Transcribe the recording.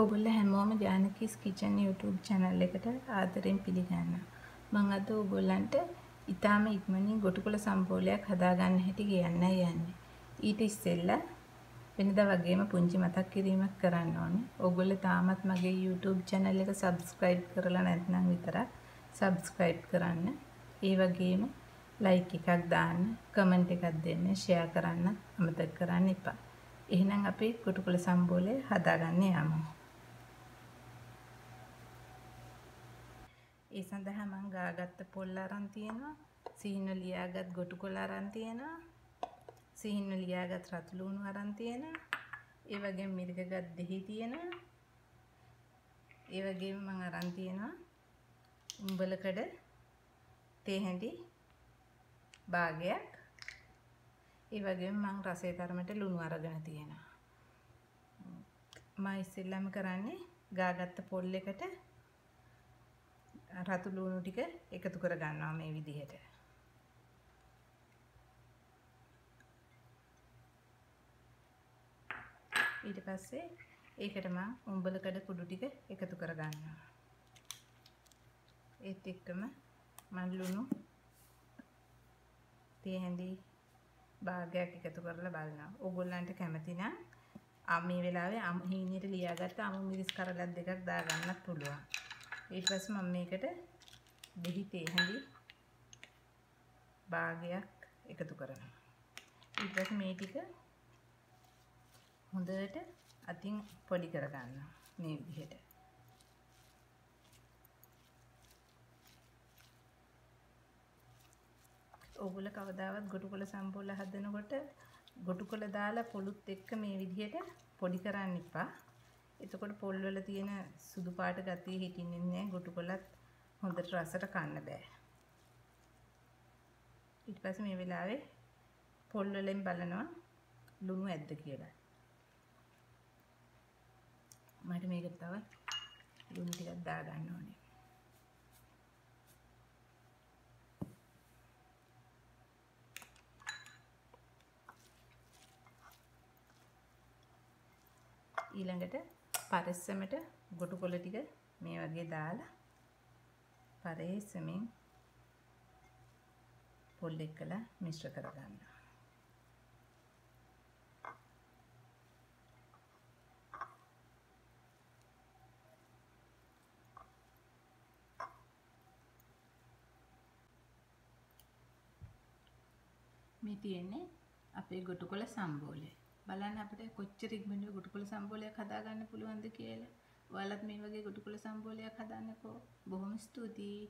ඔගොල්ල හැමෝම ජානකීස් kitchen YouTube channel එකට ආදරෙන් පිළිගන්නවා. මම අද ඔයගොල්ලන්ට ඊටාම ඉක්මනින් ගොටුකොළ සම්පෝලයක් හදාගන්න හැටි කියන්නයි යන්නේ. ඊට ඉස්සෙල්ලා වෙනදා වගේම පුංචි මතක් කිරීමක් කරන්න ඕනේ. ඔයගොල්ලෝ තාමත් මගේ YouTube channel එක subscribe කරලා නැත්නම් විතරක් subscribe කරන්න. ඒ වගේම like එකක් දාන්න, comment එකක් දෙන්න, share කරන්න අමතක කරන්න එපා. එහෙනම් අපි ගොටුකොළ සම්බෝලය හදාගන්න යමු. ඒ සඳහා මම ගාගත්ත පොල් අරන් තියෙනවා. සීනු ලියාගත් ගොටුකොළ අරන් තියෙනවා. සීනු ලියාගත් රතු ලුණු අරන් තියෙනවා. ඒ වගේම මිරිකගත් දෙහි තියෙනවා. ඒ වගේම මම අරන් තියෙනවා උඹලකඩ තේ හැඳි භාගයක්. ඒ වගේම මම රසයේ තරමට ලුණු අරගෙන තියෙනවා. මම ඉස්සෙල්ලාම කරන්නේ ගාගත්ත පොල් එකට රතු ලුණු ටික එකතු කර ගන්නවා මේ විදිහට. ඊට පස්සේ ඒකට මම උඹලකඩ කුඩු ටික එකතු කර ගන්නවා. ඒත් එක්කම මන් ලුණු තේ හැඳි භාගයක් එකතු කරලා බලනවා. ඕගොල්ලන්ට කැමති නම් මේ වෙලාවේ හීනියට ලියාගත්ත අමු මිරිස් කරලක් දෙකක් දාගන්නත් පුළුවන්. ඊට පස්සේ මම මේකට දෙහි තේ හැඳි භාගයක් එකතු කරනවා. ඊට පස්සේ මේ ටික හොඳට අතින් පොඩි කර ගන්නවා මේ විදිහට. ඕගොල්ලෝ කවදාවත් ගොටුකොළ සම්පෝල හදනකොට ගොටුකොළ දාලා පොළුත් එක්ක මේ විදිහට පොඩි කරන්න එපා. එතකොට පොල් වල තියෙන සුදු පාට ගතිය හිටින්නේ නැහැ ගොටුකොළත් හොඳට රසට කන්න බෑ. ඊට පස්සේ මේ වෙලාවේ පොල් වලින් බලනවා ලුණු ඇද්ද කියලා. මට මේකට තව ලුණු ටිකක් දාගන්න ඕනේ. ඊළඟට පරිස්සමට ගොටුකොළ ටික මේ වගේ දාලා පරේස්සමින් පොල් එක්කලා මිශ්‍ර කරගන්නවා. මේ තියෙන්නේ අපේ ගොටුකොළ සම්බෝලය. බලන්න අපිට කොච්චර ඉක්මනට ගොටුකොළ සම්බෝලයක් හදාගන්න පුළුවන්ද කියලා. ඔයාලත් මේ වගේ ගොටුකොළ සම්බෝලයක් හදන්නකෝ. බොහොම ස්තුතියි.